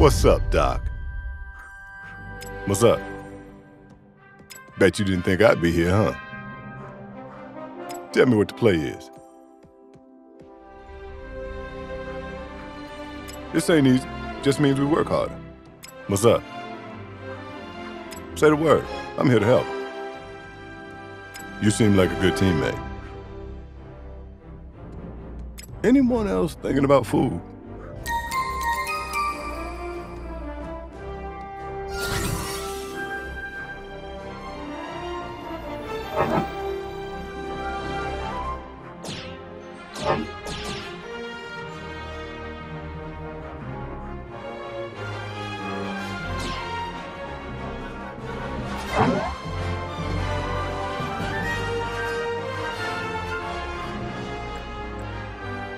What's up, Doc? What's up? Bet you didn't think I'd be here, huh? Tell me what the play is. This ain't easy. Just means we work harder. What's up? Say the word. I'm here to help. You seem like a good teammate. Anyone else thinking about food?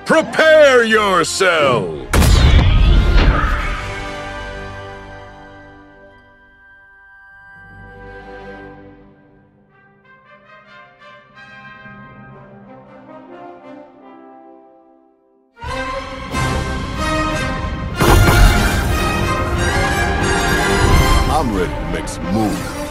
Prepare yourselves! I'm ready to make some moves.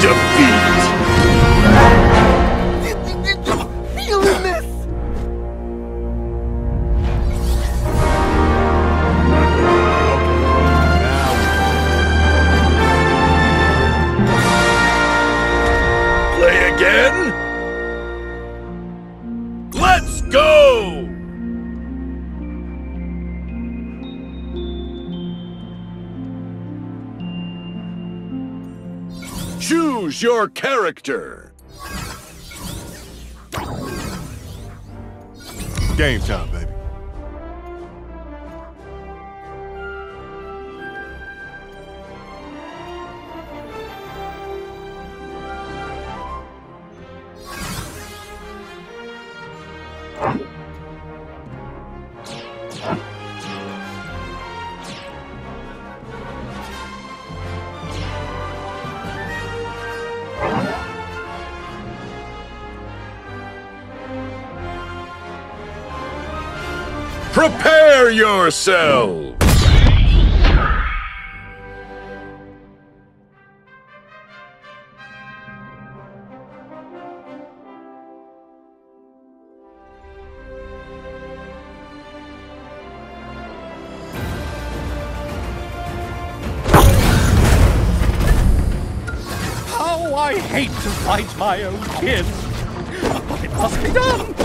Defeat! Your character. Game time, baby. Prepare yourselves! How I hate to fight my own kin! But it must be done!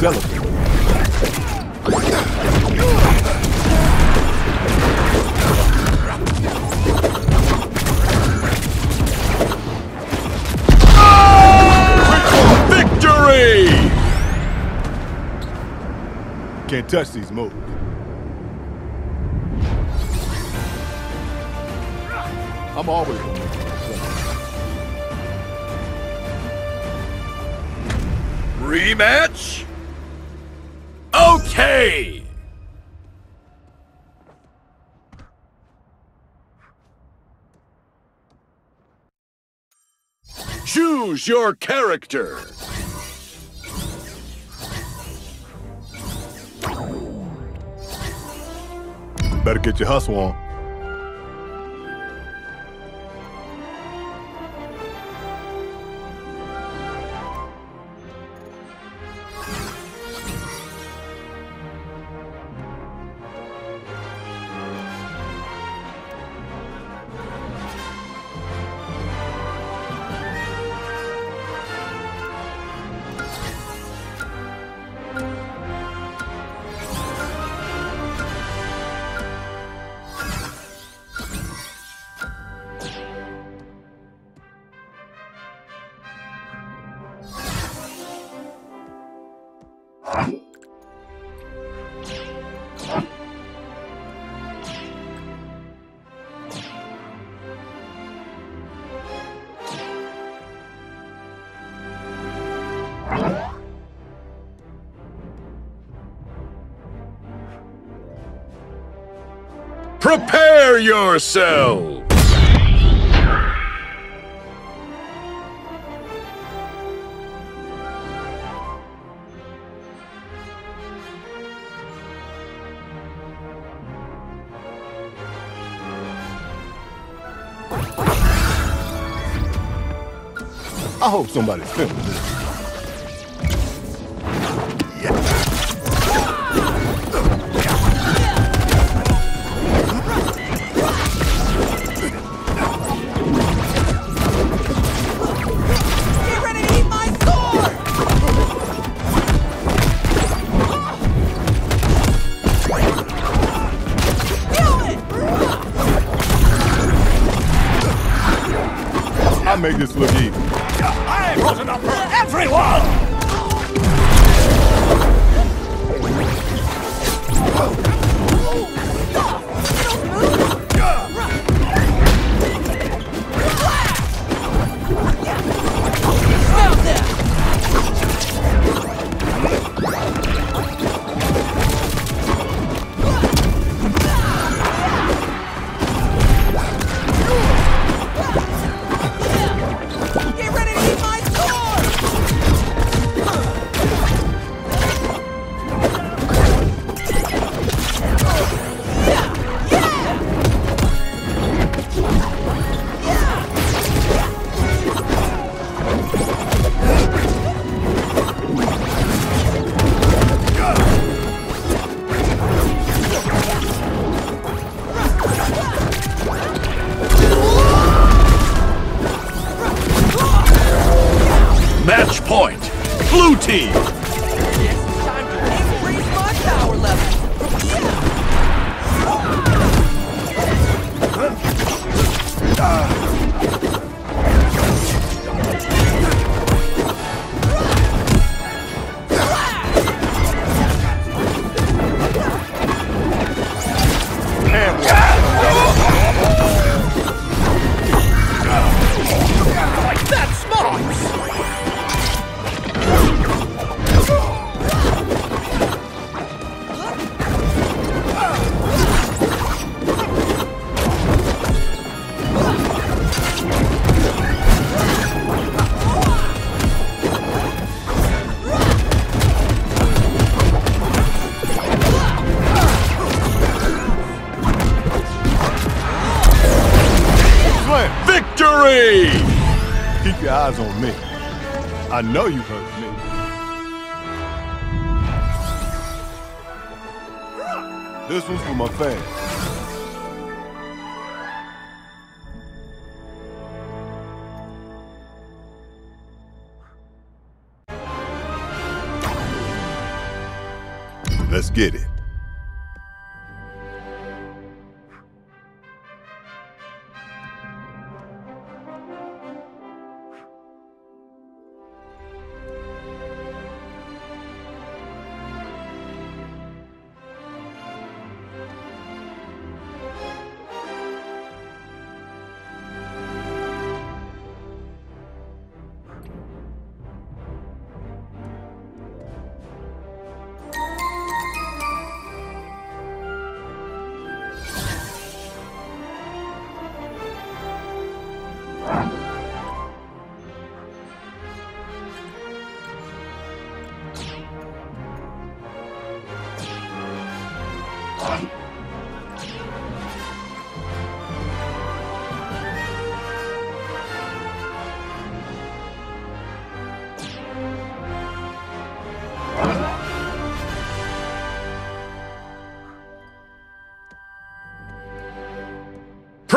You. Victory! Can't touch these moves. I'm always Rematch? Choose your character! Better get your hustle on. Prepare yourselves! I hope somebody's filming this. Make this look easy. I brought enough for everyone! victory! Keep your eyes on me. I know you heard me. This one's for my fans. Let's get it.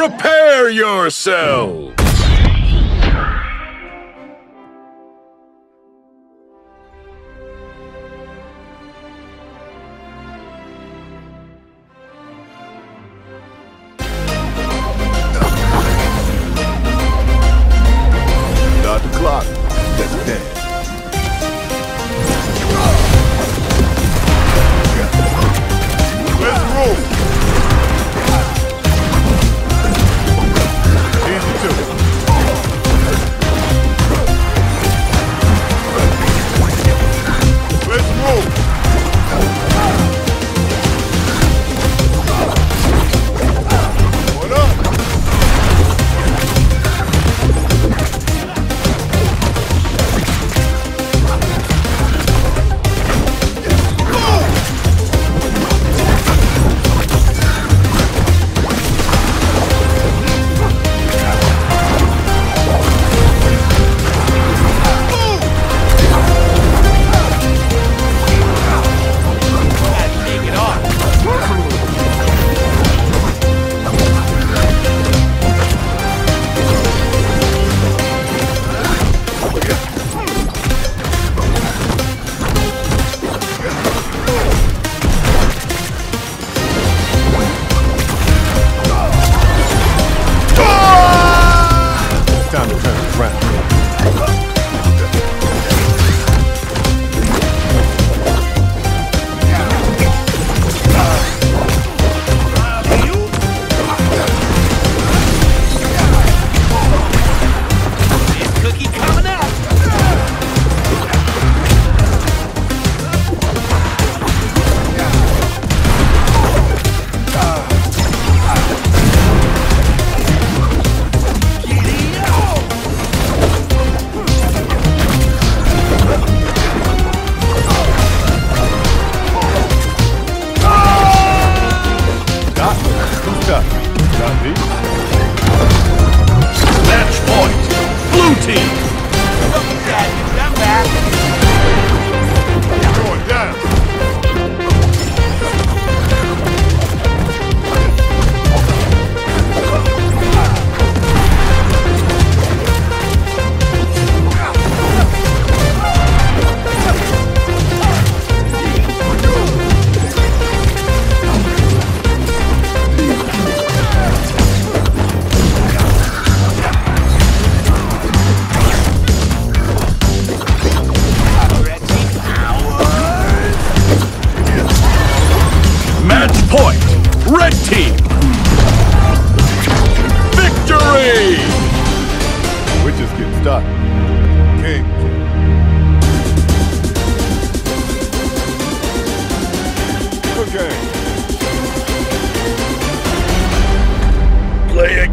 Prepare yourselves!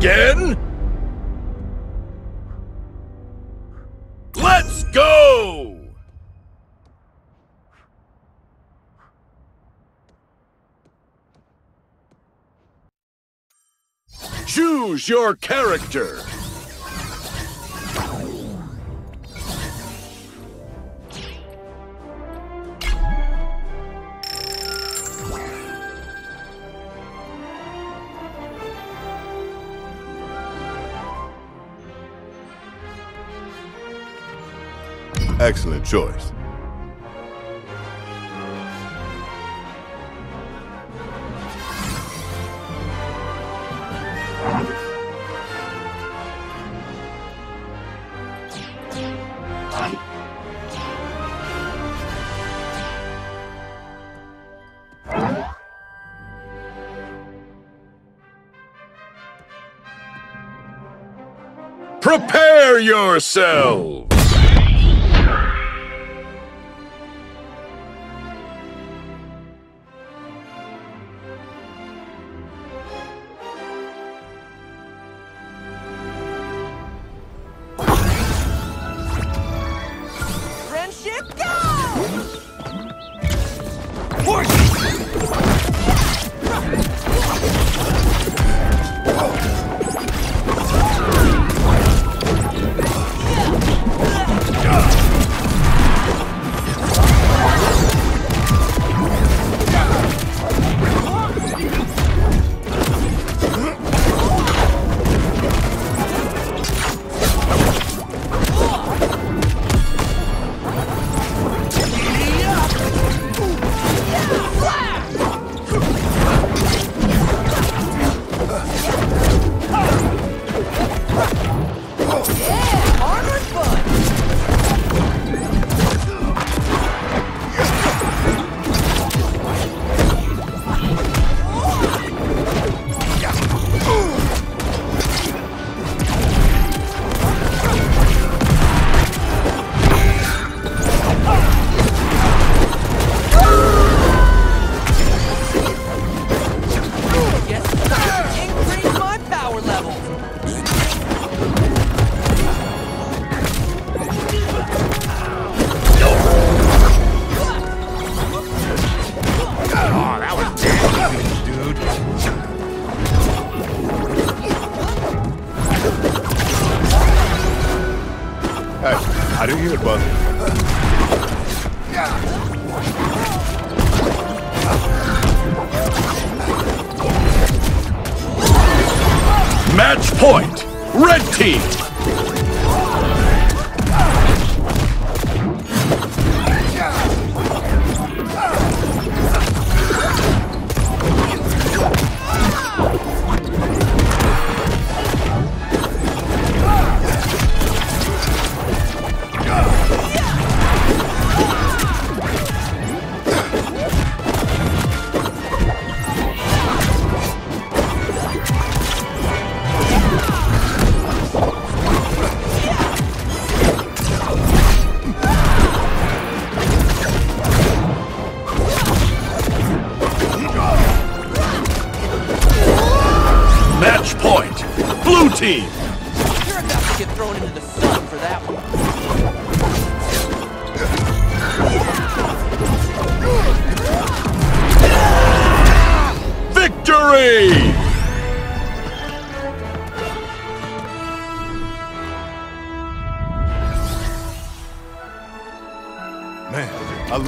again? Let's go! Choose your character! Excellent choice. Prepare yourselves!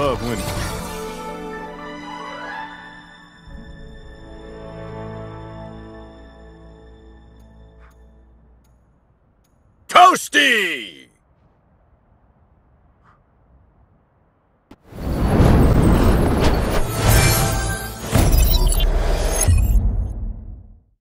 love winning. Toasty!